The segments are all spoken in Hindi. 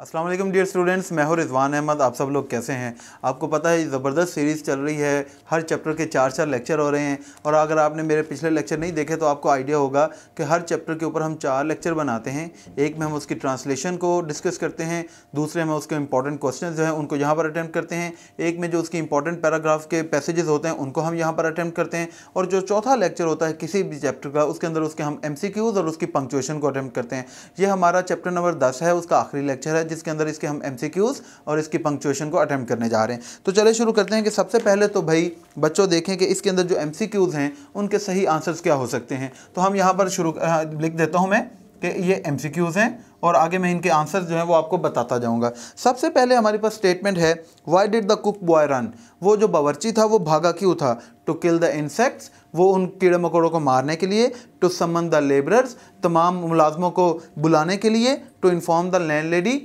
असलम डियर स्टूडेंट्स मैं हूँ रिजवान अहमद, आप सब लोग कैसे हैं? आपको पता है, ज़बरदस्त सीरीज़ चल रही है, हर चैप्टर के चार चार लेक्चर हो रहे हैं, और अगर आपने मेरे पिछले लेक्चर नहीं देखे तो आपको आइडिया होगा कि हर चैप्टर के ऊपर हम चार लेक्चर बनाते हैं। एक में हम उसकी ट्रांसलेशन को डिस्कस करते हैं, दूसरे में उसके इंपॉर्टेंट क्वेश्चन जो हैं, उनको यहाँ पर अटैम्प्ट करते हैं। एक में जो उसकी इंपॉर्टेंट पैराग्राफ के पैसेजेस होते हैं, उनको हम यहाँ पर अटैम्प्ट करते हैं, और जो चौथा लेक्चर होता है किसी भी चैप्टर का, उसके अंदर उसके हम एम और उसकी पंक्चुएशन को अटैम्प्ट करते हैं। ये हमारा चैप्टर नंबर दस है, उसका आखिरी लेक्चर है जिसके अंदर इसके हम एमसीक्यूज और इसकी पंक्चुएशन को अटैम्प्ट करने जा रहे हैं। तो चले शुरू करते हैं कि सबसे पहले तो भाई, बच्चों देखें कि इसके अंदर जो एमसीक्यूज हैं, उनके सही आंसर्स क्या हो सकते हैं। तो हम यहाँ पर शुरू लिख देता हूँ मैं कि ये एमसीक्यूज हैं और आगे मैं इनके आंसर जो हैं वो आपको बताता जाऊँगा। सबसे पहले हमारे पास स्टेटमेंट है why did the cook boy run वो जो बावर्ची था, वो भागा क्यों था? टू किल द इंसेक्ट्स वो उन कीड़े मकोड़ों को मारने के लिए टू समन द लेबरर्स तमाम मुलाजमों को बुलाने के लिए to inform the land lady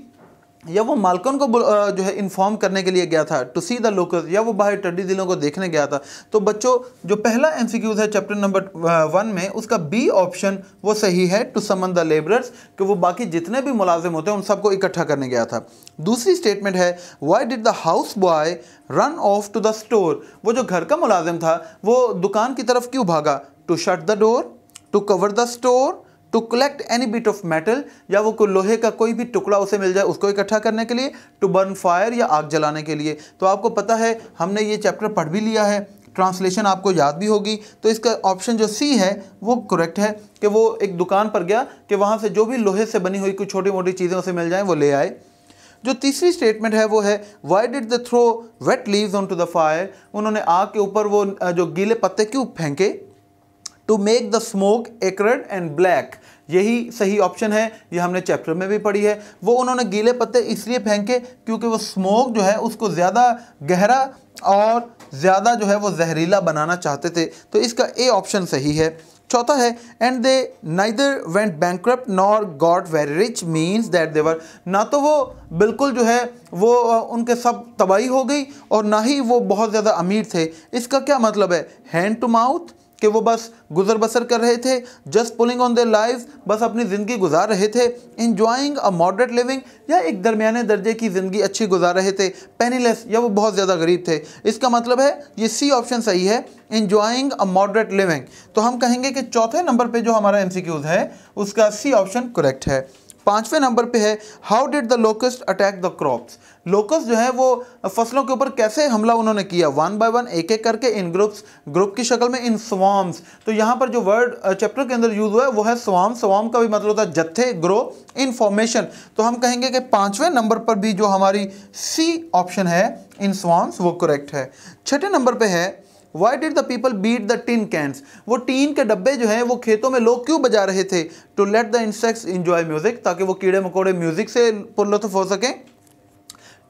या वो मालकन को जो है इन्फॉर्म करने के लिए गया था टू सी द लोकल या वो बाहर टड्डी दिलों को देखने गया था। तो बच्चों, जो पहला एम है चैप्टर नंबर वन में, उसका बी ऑप्शन वो सही है टू समन द लेबरर्स कि वो बाकी जितने भी मुलाजिम होते हैं, उन सबको इकट्ठा करने गया था। दूसरी स्टेटमेंट है why did the house boy run off to the store वो जो घर का मुलाजिम था, वो दुकान की तरफ़ क्यों भागा? To shut the door to cover the store to collect any bit of metal या वो कोई लोहे का कोई भी टुकड़ा उसे मिल जाए उसको इकट्ठा करने के लिए टू बर्न फायर या आग जलाने के लिए। तो आपको पता है, हमने ये चैप्टर पढ़ भी लिया है ट्रांसलेशन आपको याद भी होगी। तो इसका ऑप्शन जो सी है, वो करेक्ट है कि वो एक दुकान पर गया कि वहाँ से जो भी लोहे से बनी हुई कुछ छोटी मोटी चीज़ें उसे मिल जाएँ, वो ले आए। जो तीसरी स्टेटमेंट है वो है why did the throw wet leaves on to the fire उन्होंने आग के ऊपर वो जो गीले पत्ते क्यों फेंके? To make the smoke acrid and black यही सही ऑप्शन है, ये हमने चैप्टर में भी पढ़ी है। वो उन्होंने गीले पत्ते इसलिए फेंके क्योंकि वो स्मोक जो है उसको ज़्यादा गहरा और ज़्यादा जो है वो जहरीला बनाना चाहते थे। तो इसका ए ऑप्शन सही है। चौथा है and they neither went bank nor got very rich means that देवर ना तो वो बिल्कुल जो है वो उनके सब तबाही हो गई और ना ही वो बहुत ज़्यादा अमीर थे। इसका क्या मतलब है? हैंड टू माउथ कि वो बस गुजर बसर कर रहे थे just pulling on their life बस अपनी ज़िंदगी गुजार रहे थे इन्जॉइंग अ मॉडरेट लिविंग या एक दरमियाने दर्जे की ज़िंदगी अच्छी गुजार रहे थे पेनीलेस या वो बहुत ज़्यादा गरीब थे। इसका मतलब है, ये सी ऑप्शन सही है इन्जॉइंग अ मॉडरेट लिविंग तो हम कहेंगे कि चौथे नंबर पर जो हमारा एम है, उसका सी ऑप्शन करेक्ट है। पाँचवें नंबर पे है how did the locust attack the crops locust जो है वो फ़सलों के ऊपर कैसे हमला उन्होंने किया? वन बाय वन एक एक करके इन ग्रुप्स ग्रुप की शक्ल में इन स्वाम्स तो यहाँ पर जो वर्ड चैप्टर के अंदर यूज़ हुआ है, वो है स्वाम स्वाम का भी मतलब होता है जत्थे ग्रो इन फॉर्मेशन तो हम कहेंगे कि पाँचवें नंबर पर भी जो हमारी सी ऑप्शन है, इन स्वाम्स वो करेक्ट है. छठे नंबर पर है why did the people beat the tin cans वो टीन के डब्बे जो हैं, वो खेतों में लोग क्यों बजा रहे थे? To let the insects enjoy music ताकि वो कीड़े मकोड़े म्यूज़िक से पुरलुत्फ हो सकें।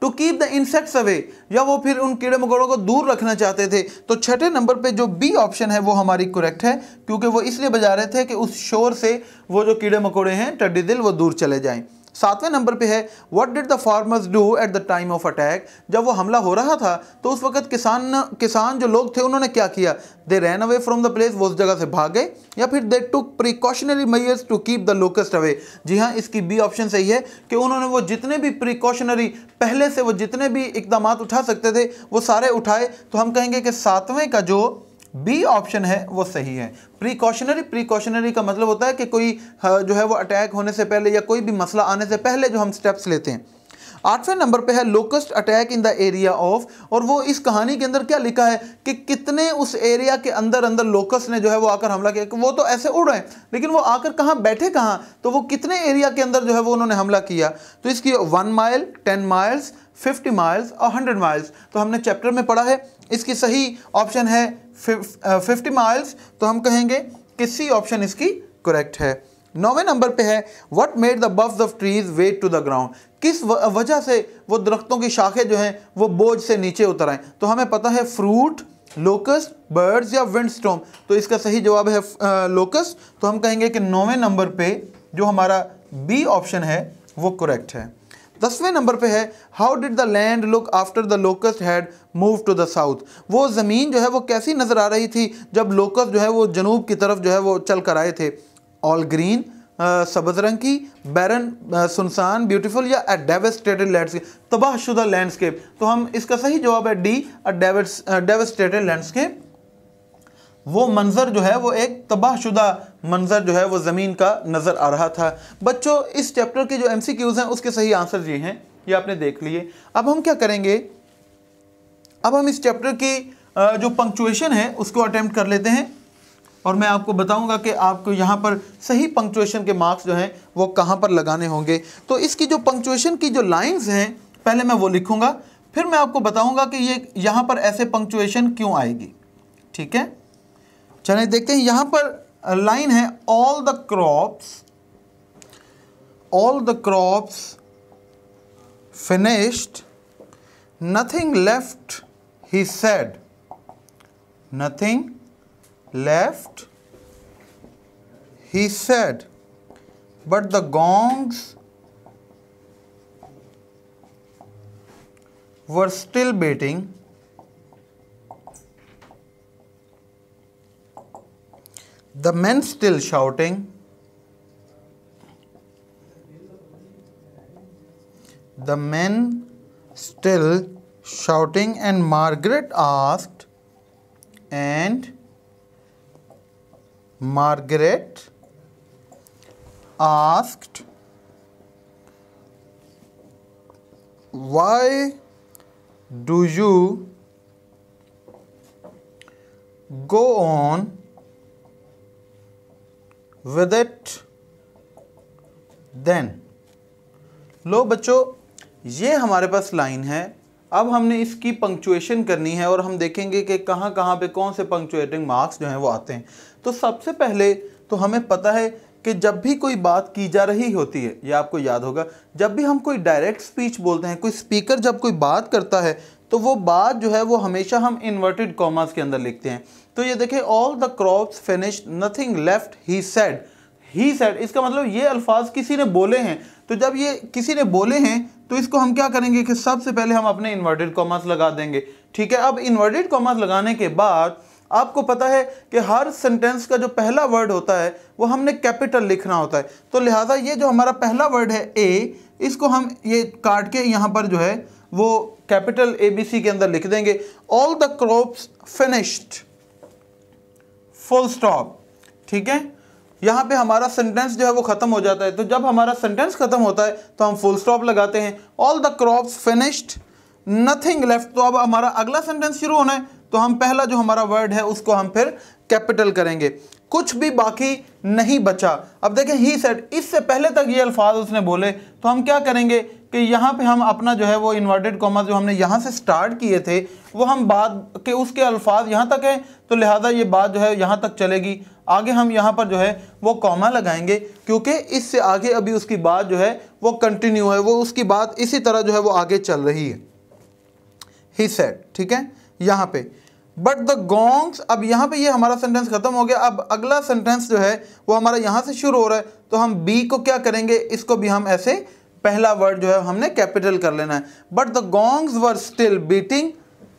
To keep the insects away या वो फिर उन कीड़े मकोड़ों को दूर रखना चाहते थे। तो छठे नंबर पे जो बी ऑप्शन है, वो हमारी करेक्ट है, क्योंकि वो इसलिए बजा रहे थे कि उस शोर से वो जो कीड़े मकोड़े हैं, टड्डी दिल, वो दूर चले जाएँ। सातवें नंबर पे है। What did the farmers do at the time of attack जब वो हमला हो रहा था तो उस वक्त किसान किसान जो लोग थे, उन्होंने क्या किया? They ran away from the place वो उस जगह से भाग गए, या फिर they took precautionary measures to keep the locust away जी हाँ इसकी बी ऑप्शन सही है कि उन्होंने वो जितने भी प्रिकॉशनरी पहले से वो जितने भी इकदाम उठा सकते थे, वो सारे उठाए। तो हम कहेंगे कि सातवें का जो बी ऑप्शन है, वो सही है। प्रिकॉशनरी प्रिकॉशनरी का मतलब होता है कि कोई जो है वो अटैक होने से पहले या कोई भी मसला आने से पहले जो हम स्टेप्स लेते हैं। आठवें नंबर पे है locust attack in the area of और वो इस कहानी के अंदर क्या लिखा है कि कितने उस एरिया के अंदर अंदर लोकस्ट ने जो है वो आकर हमला किया। वो तो ऐसे उड़ रहे हैं, लेकिन वो आकर कहाँ बैठे कहाँ तो वो कितने एरिया के अंदर जो है वो उन्होंने हमला किया। तो इसकी one mile ten miles fifty miles और हंड्रेड माइल्स तो हमने चैप्टर में पढ़ा है। इसकी सही ऑप्शन है फिफ्टी माइल्स तो हम कहेंगे कि सी ऑप्शन इसकी करेक्ट है। नौवें नंबर पे है what made the boughs of trees wet to the ground किस वजह से वो दरख्तों की शाखें जो हैं, वो बोझ से नीचे उतर आए? तो हमें पता है फ्रूट लोकस्ट बर्ड्स या विंड स्टोम तो इसका सही जवाब है लोकस्ट तो हम कहेंगे कि नौवें नंबर पे जो हमारा बी ऑप्शन है, वो करेक्ट है। दसवें नंबर पे है how did the land look after the locust had move to the south वो ज़मीन जो है, वो कैसी नज़र आ रही थी जब लोकस जो है, वो जनूब की तरफ़ जो है, वो चल कर आए थे? ऑल ग्रीन सब्ज रंग की बैरन सुनसान ब्यूटीफुल या अ डेवेस्टेटेड लैंडस्केप तबाहशुदा लैंडस्केप तो हम इसका सही जवाब है डी डेवेस्टेटेड लैंडस्केप वो मंज़र जो है, वो एक तबाहशुदा मंज़र जो है, वो ज़मीन का नज़र आ रहा था। बच्चों, इस चैप्टर के जो एम हैं, उसके सही आंसर ये हैं, ये आपने देख लिए। अब हम क्या करेंगे? अब हम इस चैप्टर की जो पंक्चुएशन है, उसको अटैम्प्ट कर लेते हैं। और मैं आपको बताऊँगा कि आपको यहाँ पर सही पंक्चुएशन के मार्क्स जो हैं, वो कहाँ पर लगाने होंगे। तो इसकी जो पंक्चुएशन की जो लाइंस हैं, पहले मैं वो लिखूँगा, फिर मैं आपको बताऊँगा कि ये यहाँ पर ऐसे पंक्चुएशन क्यों आएगी। ठीक है? चलिए देखते हैं, यहाँ पर लाइन है all the crops all the crops finished nothing left he said nothing left, he said, but the gongs were still beating. The men still shouting. The men still shouting, and Margaret asked, and Margaret asked, Why do you go on with it then? लो बच्चों ये हमारे पास लाइन है अब हमने इसकी पंक्चुएशन करनी है और हम देखेंगे कि कहाँ कहाँ पे कौन से पंक्चुएटिंग मार्क्स जो हैं वो आते हैं। तो सबसे पहले तो हमें पता है कि जब भी कोई बात की जा रही होती है, ये आपको याद होगा, जब भी हम कोई डायरेक्ट स्पीच बोलते हैं, कोई स्पीकर जब कोई बात करता है तो वो बात जो है वो हमेशा हम इन्वर्टेड कॉमर्स के अंदर लिखते हैं। तो ये देखें all the crops finish nothing left he said he said इसका मतलब ये अल्फाज किसी ने बोले हैं तो जब ये किसी ने बोले हैं तो इसको हम क्या करेंगे कि सबसे पहले हम अपने इन्वर्टेड कॉमर्स लगा देंगे। ठीक है? अब इन्वर्टेड कॉमर्स लगाने के बाद आपको पता है कि हर सेंटेंस का जो पहला वर्ड होता है, वो हमने कैपिटल लिखना होता है। तो लिहाजा ये जो हमारा पहला वर्ड है ए इसको हम ये काट के यहाँ पर जो है, वो कैपिटल ए बी सी के अंदर लिख देंगे। All the crops finished full stop ठीक है? यहाँ पे हमारा सेंटेंस जो है वो ख़त्म हो जाता है। तो जब हमारा सेंटेंस ख़त्म होता है तो हम फुल स्टॉप लगाते हैं। All the crops finished nothing left तो अब हमारा अगला सेंटेंस शुरू होना है तो हम पहला जो हमारा वर्ड है, उसको हम फिर कैपिटल करेंगे। कुछ भी बाकी नहीं बचा। अब देखें ही सेट इससे पहले तक ये अल्फाज उसने बोले तो हम क्या करेंगे? कि यहाँ पे हम अपना जो है वो इन्वर्टेड कॉमा जो हमने यहाँ से स्टार्ट किए थे, वो हम बाद के उसके अल्फाज यहाँ तक हैं तो लिहाजा ये बात जो है यहाँ तक चलेगी। आगे हम यहाँ पर जो है वो कॉमा लगाएँगे, क्योंकि इससे आगे अभी उसकी बात जो है वो कंटिन्यू है, वो उसकी बात इसी तरह जो है वो आगे चल रही है। ही सेट ठीक है? यहाँ पे। बट द गोंग्स अब यहाँ पे ये हमारा सेंटेंस खत्म हो गया। अब अगला सेंटेंस जो है वो हमारा यहाँ से शुरू हो रहा है तो हम बी को क्या करेंगे? इसको भी हम ऐसे पहला वर्ड जो है हमने कैपिटल कर लेना है। But the gongs were still beating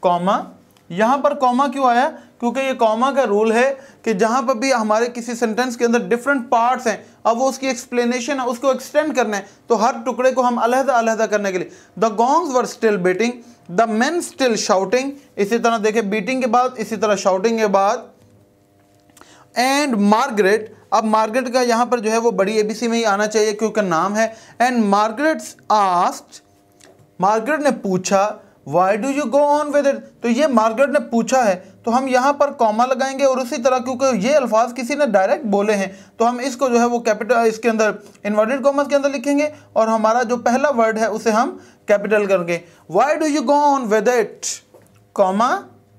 comma यहाँ पर कॉमा क्यों आया? क्योंकि ये कॉमा का रूल है कि जहाँ पर भी हमारे किसी सेंटेंस के अंदर डिफरेंट पार्ट्स हैं, अब वो उसकी एक्सप्लेनेशन है, उसको एक्सटेंड करना है तो हर टुकड़े को हम अलहदा अलहदा करने के लिए। The gongs were still beating the man still shouting इसी तरह देखे बीटिंग के बाद, इसी तरह शाउटिंग के बाद एंड मार्गरेट अब मार्गरेट का यहाँ पर जो है वो बड़ी एबीसी में ही आना चाहिए क्योंकि नाम है। एंड मार्गरेट आस्ट मार्गरेट ने पूछा why do you go on with it तो ये मार्गरेट ने पूछा है तो हम यहाँ पर कॉमा लगाएँगे और उसी तरह क्योंकि ये अल्फाज किसी ने डायरेक्ट बोले हैं तो हम इसको जो है वो कैपिटल इसके अंदर इन्वर्टेड कॉमर्स के अंदर लिखेंगे और हमारा जो पहला वर्ड है उसे हम कैपिटल करके why do you go on with it comma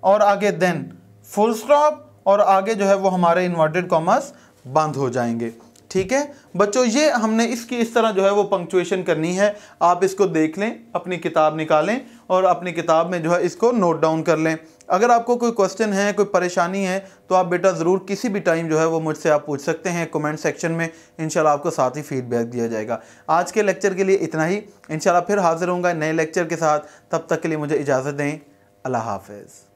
और आगे देन फुल स्टॉप और आगे जो है वो हमारे इन्वर्टेड कॉमर्स बंद हो जाएँगे। ठीक है? बच्चों, ये हमने इसकी इस तरह जो है वो पंक्चुएशन करनी है। आप इसको देख लें, अपनी किताब निकालें और अपनी किताब में जो है इसको नोट डाउन कर लें। अगर आपको कोई क्वेश्चन है, कोई परेशानी है तो आप बेटा ज़रूर किसी भी टाइम जो है वो मुझसे आप पूछ सकते हैं कमेंट सेक्शन में। इंशाल्लाह आपको साथ ही फीडबैक दिया जाएगा। आज के लेक्चर के लिए इतना ही। इंशाल्लाह फिर हाजिर होंगे नए लेक्चर के साथ। तब तक के लिए मुझे इजाज़त दें। अल्लाह हाफिज़।